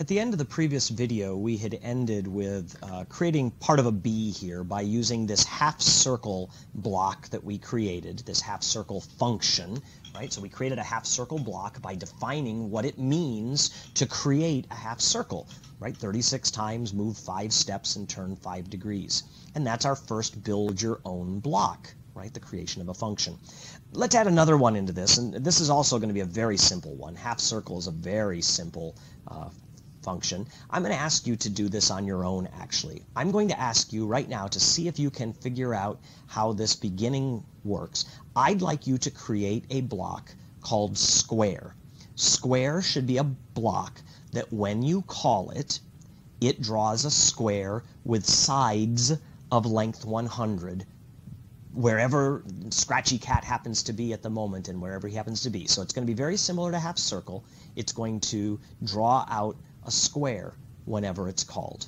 At the end of the previous video, we had ended with uh, creating part of a B here by using this half circle block that we created, this half circle function, right? So we created a half circle block by defining what it means to create a half circle, right? 36 times, move five steps and turn five degrees. And that's our first build your own block, right? The creation of a function. Let's add another one into this, and this is also going to be a very simple one. Half circle is a very simple uh, function. I'm going to ask you to do this on your own, actually. I'm going to ask you right now to see if you can figure out how this beginning works. I'd like you to create a block called square. Square should be a block that when you call it, it draws a square with sides of length 100 wherever Scratchy Cat happens to be at the moment and wherever he happens to be. So it's going to be very similar to half circle. It's going to draw out a square whenever it's called.